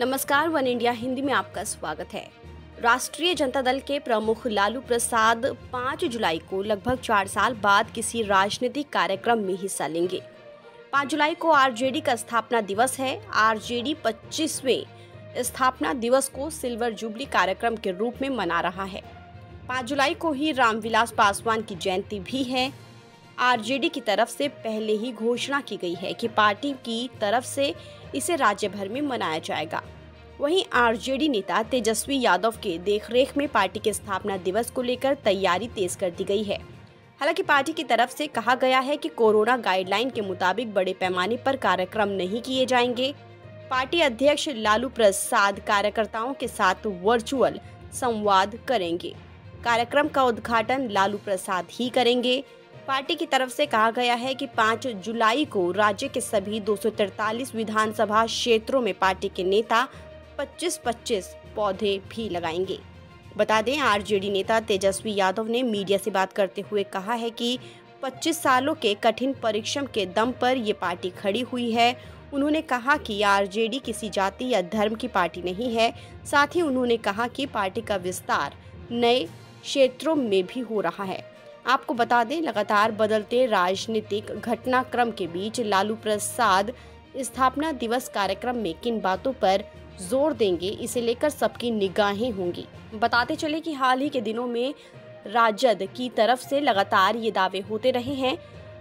नमस्कार, one India Hindi में आपका स्वागत है। राष्ट्रीय जनता दल के प्रमुख लालू प्रसाद 5 जुलाई को लगभग चार साल बाद किसी राजनीतिक कार्यक्रम में हिस्सा लेंगे। 5 जुलाई को आरजेडी का स्थापना दिवस है। आरजेडी 25वें स्थापना दिवस को सिल्वर जुबली कार्यक्रम के रूप में मना रहा है। 5 जुलाई को ही रामविलास पासवान की जयंती भी है। आरजेडी की तरफ़ से पहले ही घोषणा की गई है कि पार्टी की तरफ़ से इसे राज्य भर में मनाया जाएगा। वहीं आरजेडी नेता तेजस्वी यादव के देखरेख में पार्टी के स्थापना दिवस को लेकर तैयारी तेज कर दी गई है। हालाँकि पार्टी की तरफ़ से कहा गया है कि कोरोना गाइडलाइन के मुताबिक बड़े पैमाने पर कार्यक्रम नहीं किए जाएँगे। पार्टी अध्यक्ष लालू प्रसाद कार्यकर्ताओं के साथ वर्चुअल संवाद करेंगे। कार्यक्रम का उद्घाटन लालू प्रसाद ही करेंगे। पार्टी की तरफ़ से कहा गया है कि 5 जुलाई को राज्य के सभी 243 विधानसभा क्षेत्रों में पार्टी के नेता 25-25 पौधे भी लगाएँगे। बता दें, आरजेडी नेता तेजस्वी यादव ने मीडिया से बात करते हुए कहा है कि 25 सालों के कठिन परिश्रम के दम पर ये पार्टी खड़ी हुई है। उन्होंने कहा कि आरजेडी किसी जाति या धर्म की पार्टी नहीं है। साथ ही उन्होंने कहा कि पार्टी का विस्तार नए क्षेत्रों में भी हो रहा है। आपको बता दें, लगातार बदलते राजनीतिक घटनाक्रम के बीच लालू प्रसाद स्थापना दिवस कार्यक्रम में किन बातों पर ज़ोर देंगे, इसे लेकर सबकी निगाहें होंगी। बताते चले कि हाल ही के दिनों में राजद की तरफ़ से लगातार ये दावे होते रहे हैं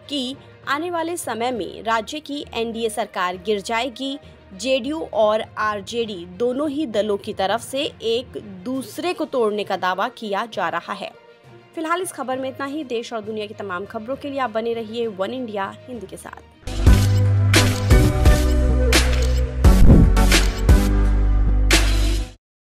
कि आने वाले समय में राज्य की एनडीए सरकार गिर जाएगी, जेडीयू और आरजेडी दोनों ही दलों की तरफ़ से एक दूसरे को तोड़ने का दावा किया जा रहा है। फ़िलहाल इस खबर में इतना ही। देश और दुनिया की तमाम खबरों के लिए आप बने रहिए वन इंडिया, हिंदी के साथ।